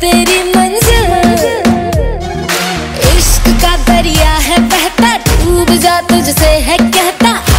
तेरी मंजिल। इश्क का दरिया है बहता डूब जा तुझसे है कहता।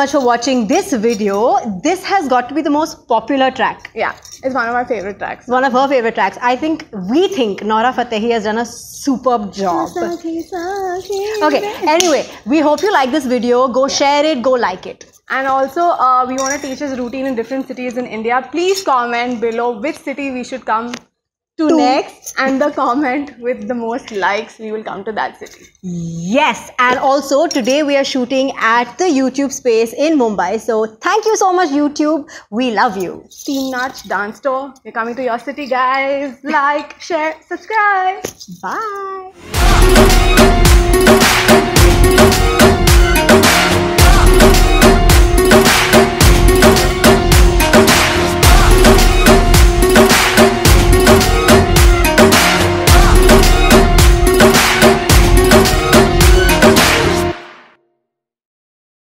Much for watching this video. This has got to be the most popular track. Yeah, it's one of my favorite tracks. One of her favorite tracks. I think we think Nora Fatehi has done a superb job. Okay, anyway, we hope you like this video. Go share it, go like it. And also, uh, we want to teach us routine in different cities in India. Please comment below which city we should come to, To. next, and the comment with the most likes, we will come to that city. Yes, and also today we are shooting at the YouTube space in Mumbai. So thank you so much, YouTube. We love you. Team Naach Dance Store. We're coming to your city, guys. Like, share, subscribe. Bye.